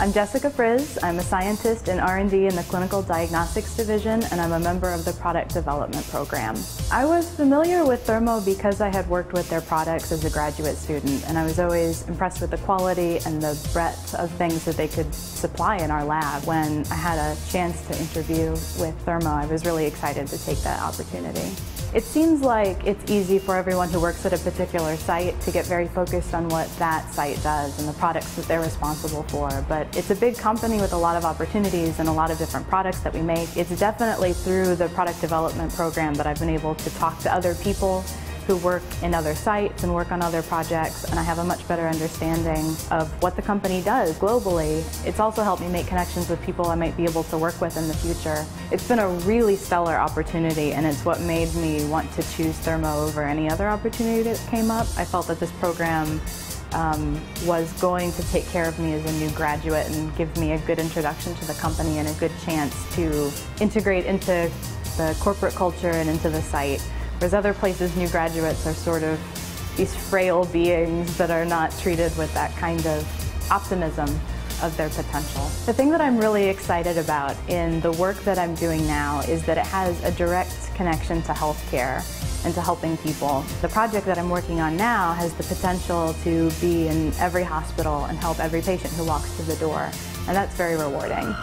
I'm Jessica Frisz. I'm a scientist in R&D in the Clinical Diagnostics Division and I'm a member of the Product Development Program. I was familiar with Thermo because I had worked with their products as a graduate student and I was always impressed with the quality and the breadth of things that they could supply in our lab. When I had a chance to interview with Thermo, I was really excited to take that opportunity. It seems like it's easy for everyone who works at a particular site to get very focused on what that site does and the products that they're responsible for, but it's a big company with a lot of opportunities and a lot of different products that we make. It's definitely through the product development program that I've been able to talk to other people who work in other sites and work on other projects, and I have a much better understanding of what the company does globally. It's also helped me make connections with people I might be able to work with in the future. It's been a really stellar opportunity, and it's what made me want to choose Thermo over any other opportunity that came up. I felt that this program um, was going to take care of me as a new graduate and give me a good introduction to the company and a good chance to integrate into the corporate culture and into the site. Whereas other places, new graduates are sort of these frail beings that are not treated with that kind of optimism of their potential. The thing that I'm really excited about in the work that I'm doing now is that it has a direct connection to healthcare to helping people. The project that I'm working on now has the potential to be in every hospital and help every patient who walks through the door, and that's very rewarding.